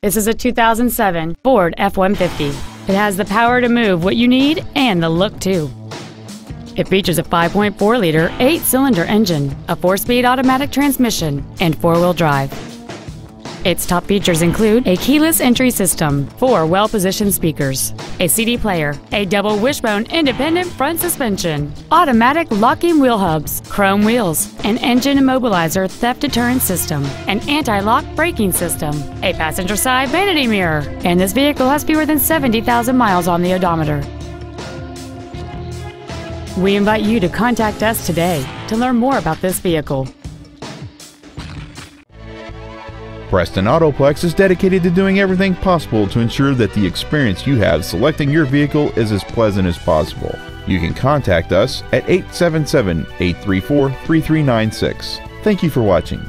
This is a 2007 Ford F-150. It has the power to move what you need and the look too. It features a 5.4-liter, eight-cylinder engine, a four-speed automatic transmission, and four-wheel drive. Its top features include a keyless entry system, four well-positioned speakers, a CD player, a double wishbone independent front suspension, automatic locking wheel hubs, chrome wheels, an engine immobilizer theft deterrent system, an anti-lock braking system, a passenger side vanity mirror, and this vehicle has fewer than 70,000 miles on the odometer. We invite you to contact us today to learn more about this vehicle. Preston Autoplex is dedicated to doing everything possible to ensure that the experience you have selecting your vehicle is as pleasant as possible. You can contact us at 877 834 3396. Thank you for watching.